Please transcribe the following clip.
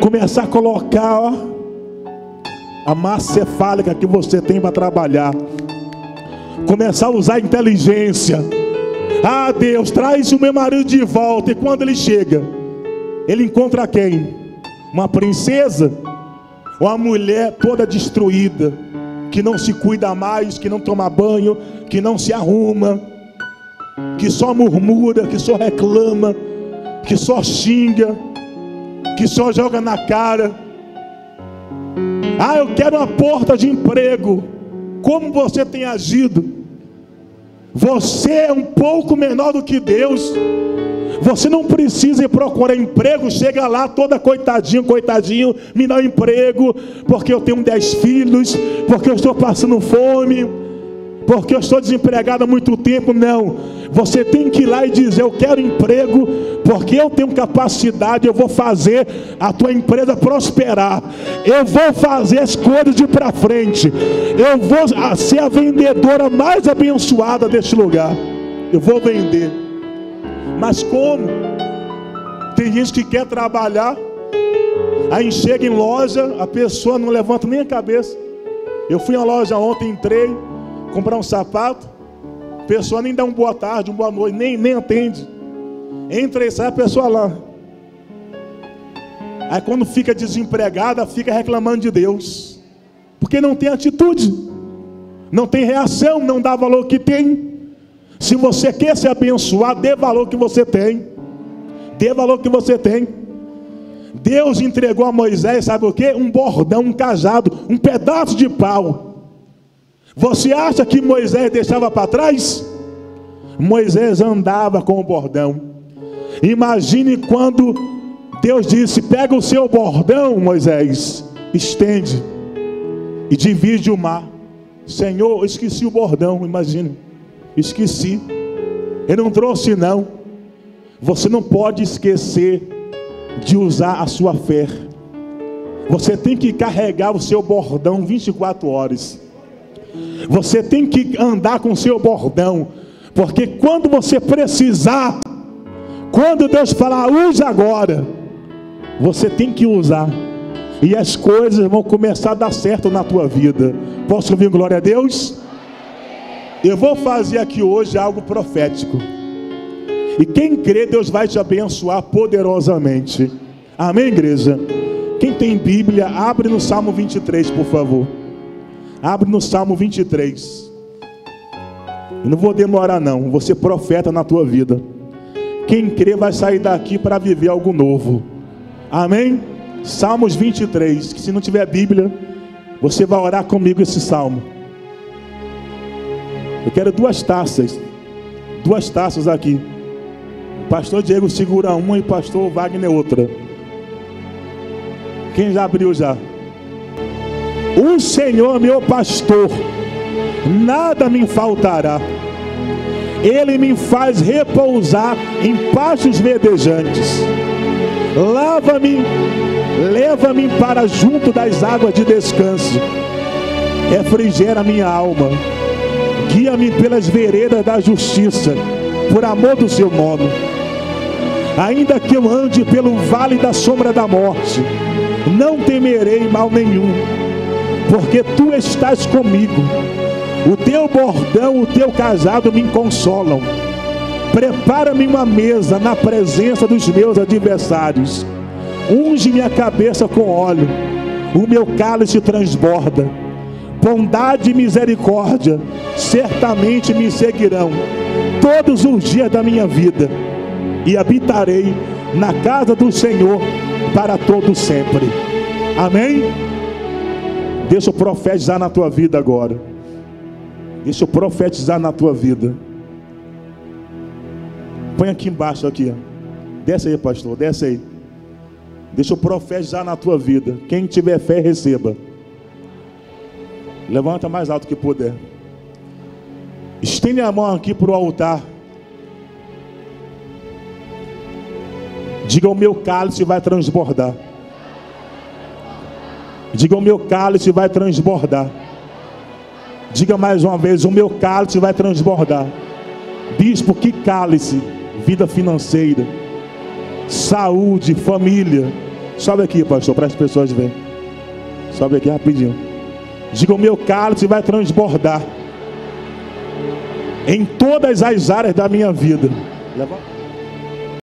começar a colocar ó, a massa cefálica que você tem para trabalhar, começar a usar a inteligência. Ah, Deus, traz o meu marido de volta. E quando ele chega, ele encontra quem? Uma princesa? Ou uma mulher toda destruída, que não se cuida mais, que não toma banho, que não se arruma, que só murmura, que só reclama, que só xinga, que só joga na cara. Ah, eu quero uma porta de emprego. Como você tem agido? Você é um pouco menor do que Deus. Você não precisa ir procurar emprego, chega lá toda coitadinho, coitadinho, me dá um emprego, porque eu tenho dez filhos, porque eu estou passando fome, porque eu estou desempregado há muito tempo. Não, você tem que ir lá e dizer: Eu quero emprego, porque eu tenho capacidade, eu vou fazer a tua empresa prosperar, eu vou fazer as coisas de para frente, eu vou ser a vendedora mais abençoada deste lugar. Eu vou vender, mas como? Tem gente que quer trabalhar, aí chega em loja, a pessoa não levanta nem a cabeça. Eu fui na loja ontem, entrei, comprar um sapato, a pessoa nem dá um boa tarde, um boa noite, nem, nem atende. Entra e sai a pessoa lá. Aí quando fica desempregada, fica reclamando de Deus. Porque não tem atitude, não tem reação, não dá valor que tem. Se você quer ser abençoado, dê valor que você tem. Dê valor que você tem. Deus entregou a Moisés, sabe o que? Um bordão, um cajado, um pedaço de pau. Você acha que Moisés deixava para trás? Moisés andava com o bordão. Imagine quando Deus disse: Pega o seu bordão, Moisés, estende e divide o mar. Senhor, eu esqueci o bordão, imagine. Esqueci. Ele não trouxe, não. Você não pode esquecer de usar a sua fé. Você tem que carregar o seu bordão 24 horas. Você tem que andar com o seu bordão, porque quando você precisar, quando Deus falar, use agora, você tem que usar, e as coisas vão começar a dar certo na tua vida. Posso ouvir glória a Deus? Eu vou fazer aqui hoje algo profético. E quem crê, Deus vai te abençoar poderosamente. Amém, igreja? Quem tem Bíblia, abre no Salmo 23, por favor. Abre no Salmo 23. Eu não vou demorar não, vou ser profeta na tua vida. Quem crê vai sair daqui para viver algo novo. Amém? Salmos 23, que se não tiver Bíblia, você vai orar comigo esse salmo. Eu quero duas taças. Duas taças aqui. Pastor Diego segura uma e pastor Wagner outra. Quem já abriu já? O Senhor, meu pastor, nada me faltará. Ele me faz repousar em pastos verdejantes. Lava-me, leva-me para junto das águas de descanso. Refrigera minha alma. Guia-me pelas veredas da justiça, por amor do seu nome. Ainda que eu ande pelo vale da sombra da morte, não temerei mal nenhum porque tu estás comigo. O teu bordão, o teu casado me consolam. Prepara-me uma mesa na presença dos meus adversários. Unge minha cabeça com óleo. O meu cálice transborda. Bondade e misericórdia certamente me seguirão todos os dias da minha vida. E habitarei na casa do Senhor para todo sempre. Amém? Deixa eu profetizar na tua vida agora. Deixa eu profetizar na tua vida. Põe aqui embaixo aqui. Desce aí, pastor. Desce aí. Deixa eu profetizar na tua vida. Quem tiver fé, receba. Levanta mais alto que puder. Estende a mão aqui para o altar. Diga: o meu cálice vai transbordar. Diga: o meu cálice vai transbordar. Diga mais uma vez: o meu cálice vai transbordar. Bispo, que cálice? Vida financeira, saúde, família, Sobe aqui, pastor, para as pessoas verem. Sobe aqui rapidinho. Diga: o meu cálice vai transbordar em todas as áreas da minha vida. Levanta.